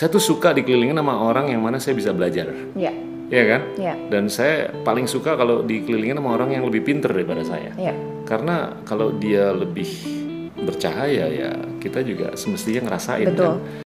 saya tuh suka dikelilingin sama orang yang mana saya bisa belajar. Iya. Iya kan? Iya. Dan saya paling suka kalau dikelilingin sama orang yang lebih pinter daripada saya. Iya. Karena kalau dia lebih bercahaya ya kita juga semestinya ngerasain kan? Betul. kan.